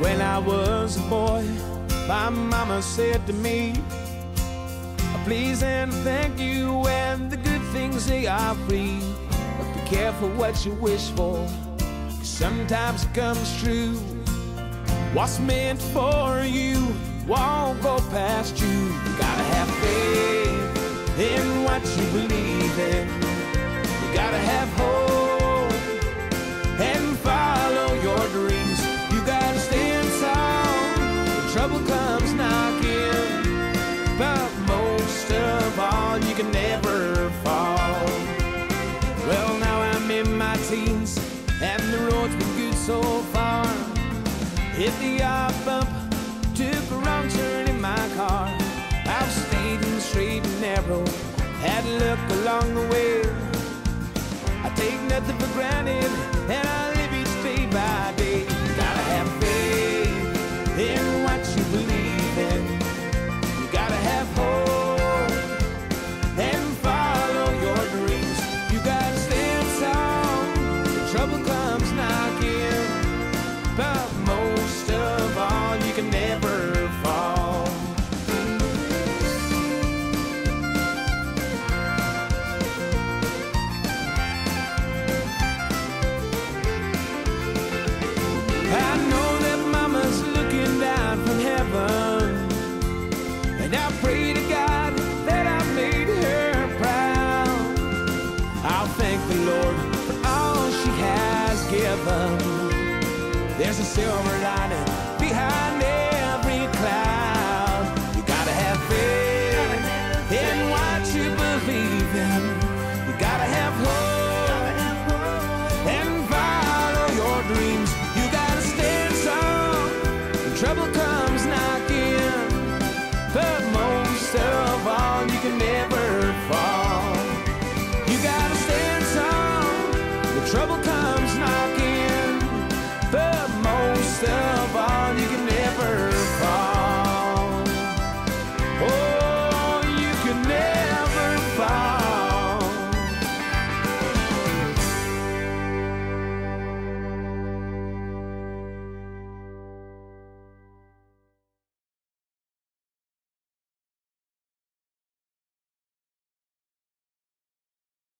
When I was a boy, my mama said to me, Please and thank you, and the good things they are free. But be careful what you wish for, cause sometimes it comes true. What's meant for you won't go past you what you believe in. You gotta have hope and follow your dreams. You gotta stand strong when trouble comes knocking. But most of all, you can never fall. Well, now I'm in my teens, and the road's been good so far. Hit the luck along the way. I take nothing for granted, and There's a silver lining behind every cloud. You gotta have faith in what you believe in. You gotta have hope and follow your dreams. You gotta stand strong when trouble comes knocking. But most of all, you can never fall. You gotta stand strong when trouble comes.